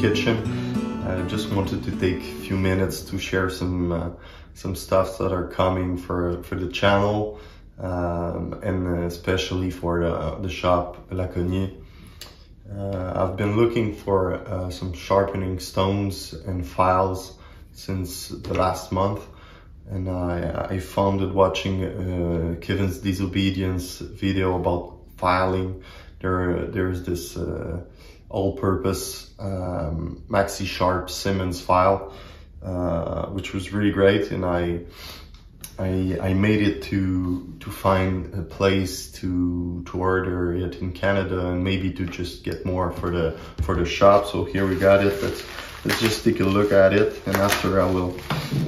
kitchen. I just wanted to take a few minutes to share some uh, some stuff that are coming for for the channel, um, and especially for the, the shop La Cognée. Uh, I've been looking for uh, some sharpening stones and files since the last month and I, I found it watching uh, Kevin's Disobedience video about filing. There, there's this uh, all-purpose um, Maxi Sharp Simonds file, uh, which was really great, and I, I, I made it to to find a place to to order it in Canada and maybe to just get more for the for the shop. So here we got it. Let's let's just take a look at it, and after I will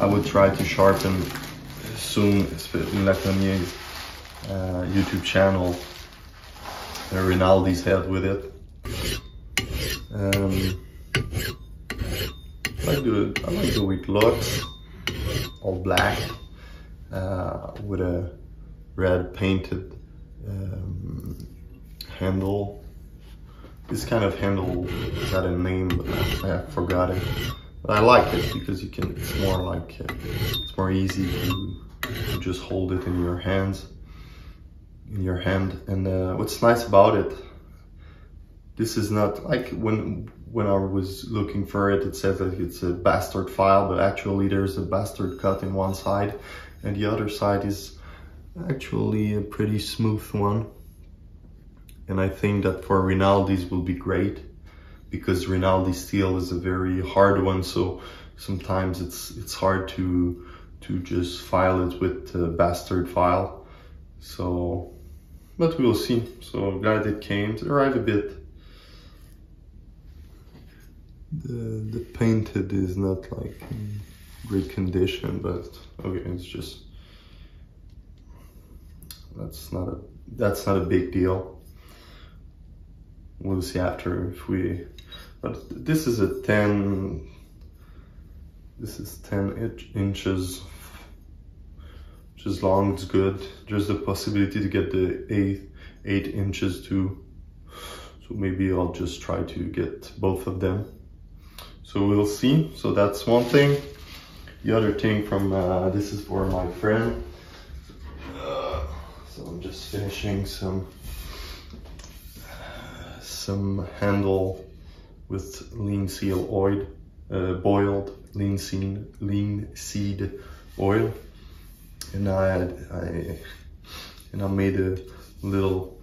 I will try to sharpen soon in uh, YouTube channel Rinaldi's head with it. Um, I like the I like the way it looks, all black uh, with a red painted um, handle. This kind of handle got a name, but I, I forgot it. But I like it because you can. It's more like uh, it's more easy to, to just hold it in your hands in your hand. And uh, what's nice about it, this is not like when when I was looking for it, it says that it's a bastard file, but actually there's a bastard cut in one side and the other side is actually a pretty smooth one. And I think that for Rinaldi's will be great because Rinaldi steel is a very hard one. So sometimes it's it's hard to to just file it with a bastard file. So but we'll see. So glad it came. to arrive a bit. The the painted is not like in great condition, but okay, it's just that's not a that's not a big deal. We'll see after if we. But this is a ten. This is ten inch, inches as long it's good. There's the possibility to get the eight, eight inches too. So maybe I'll just try to get both of them. So we'll see. So that's one thing. The other thing from, uh, this is for my friend. Uh, so I'm just finishing some, some handle with linseed oil, uh, boiled linseed oil and I had I and I made a little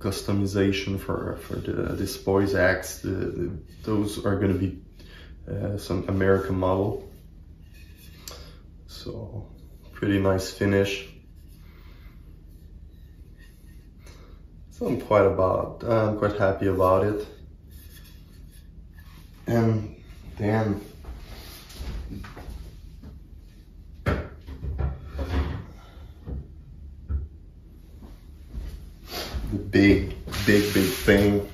customization for for the this boy's axe. The, the those are going to be uh, some American model. So pretty nice finish. So I'm quite about I'm quite happy about it. And then the big, big, big thing.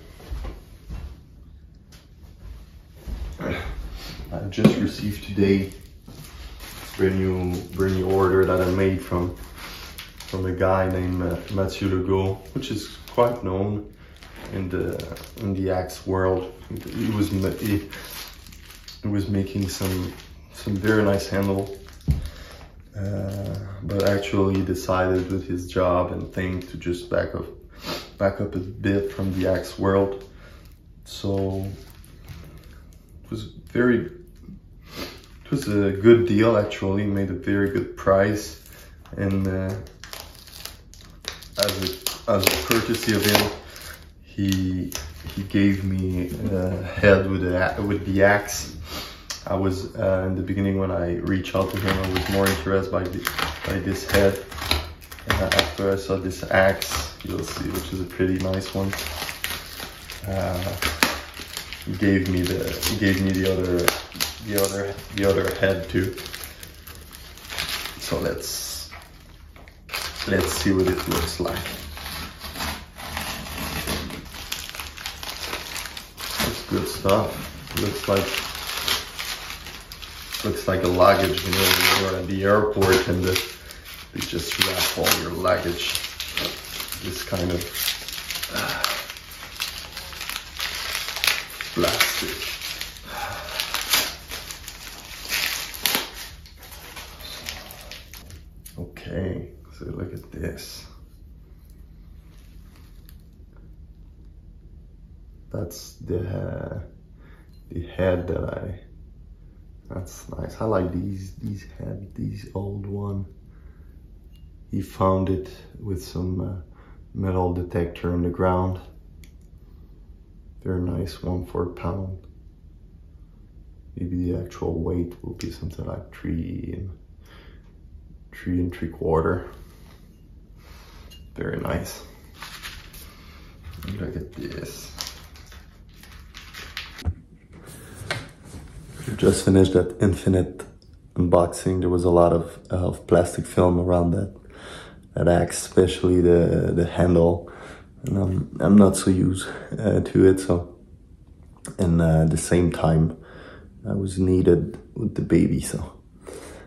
I just received today brand new, brand new order that I made from from a guy named uh, Mathieu Legault, which is quite known in the in the axe world. He was he, he was making some some very nice handle, uh, but actually decided with his job and thing to just back up back up a bit from the axe world. So it was very, it was a good deal actually, made a very good price. And uh, as, a, as a courtesy of him, he he gave me a head with, a, with the axe. I was, uh, in the beginning when I reached out to him, I was more interested by, the, by this head. Uh, after I saw this axe, you'll see, which is a pretty nice one. Uh, gave me the gave me the other the other the other head too. So let's let's see what it looks like. That's good stuff. Looks like looks like a luggage, you know, you're at the airport and the, they just wrap all your luggage this kind of uh, Okay, so look at this. That's the uh, the head that I. That's nice. I like these these head these old one. He found it with some uh, metal detector in the ground. Very nice one for a pound. Maybe the actual weight will be something like three and three and three quarter. Very nice. Look at this. Just finished that infinite unboxing. There was a lot of, of plastic film around that that axe, especially the the handle. And I'm I'm not so used uh, to it, so and uh, at the same time I was needed with the baby. So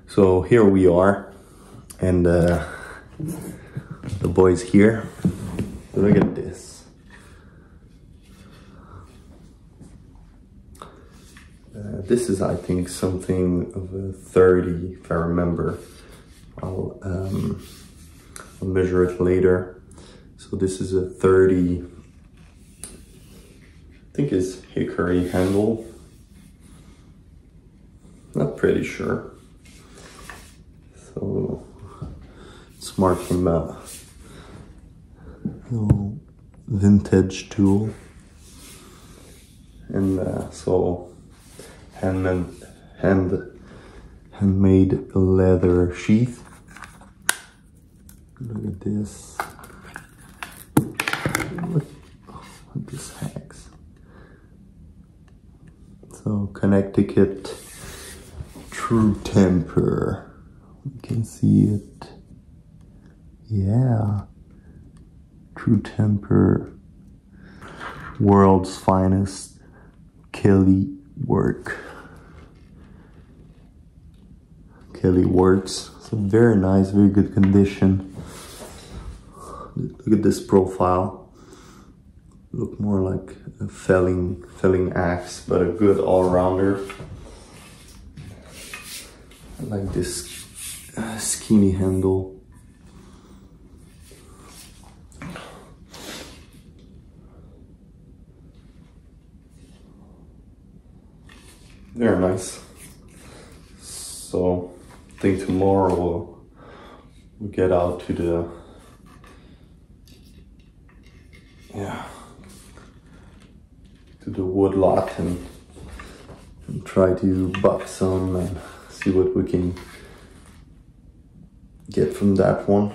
so here we are, and uh, the boys here. Look at this. Uh, this is, I think, something of a 30, if I remember. I'll, um, I'll measure it later. So this is a 30, I think it's hickory handle. Not pretty sure. So it's marking a little vintage tool. And uh, so hand, hand, handmade leather sheath. Look at this. Look at this. So Connecticut True Temper. You can see it. Yeah. True Temper. World's finest Kelly work. Kelly works. So very nice, very good condition. Look at this profile. Look more like a felling, felling axe, but a good all-rounder. I like this uh, skinny handle. Very nice. So I think tomorrow we'll, we'll get out to the yeah to the wood lot and, and try to buck some and see what we can get from that one.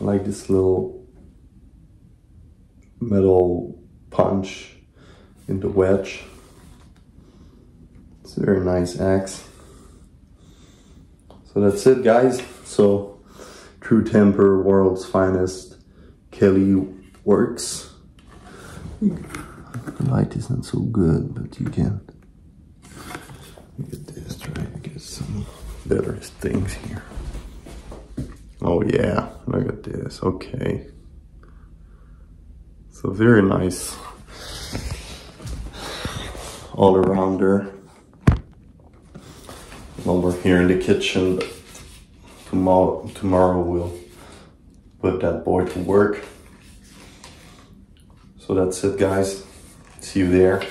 I like this little metal punch in the wedge. It's a very nice axe. So that's it guys. So True Temper, world's finest Kelly works. The light is not so good, but you can look at this, try to get some better things here. Oh yeah, look at this, okay. So very nice all arounder. While we're here in the kitchen, tomorrow, tomorrow we'll put that board to work. So that's it guys. See you there.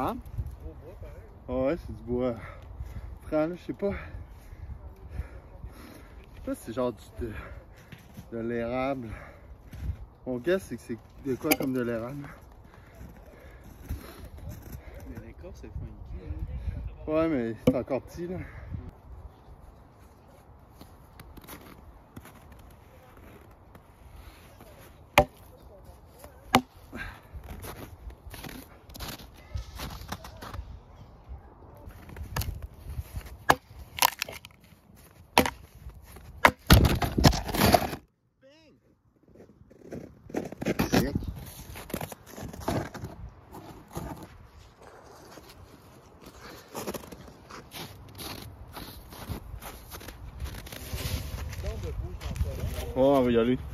Hein? Ouais, c'est du bois. Franc, là, je sais pas. Je sais pas si c'est genre du, de, de l'érable. Mon guess, c'est que c'est de quoi comme de l'érable. Mais l'écorce, c'est funky. Hein? Ouais, mais c'est encore petit, là. Ó, oh, olha ali.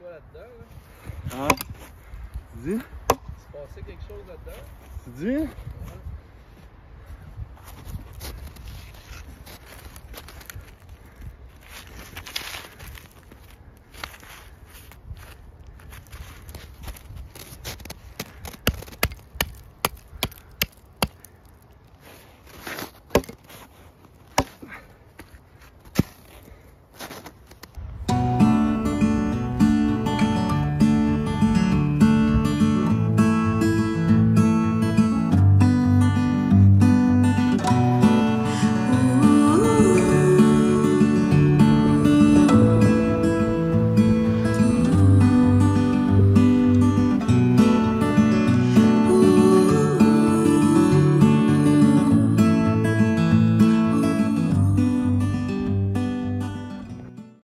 Quoi là-dedans? Là? Ah. Tu dis? Tu passais quelque chose là-dedans? Tu dis? Ouais.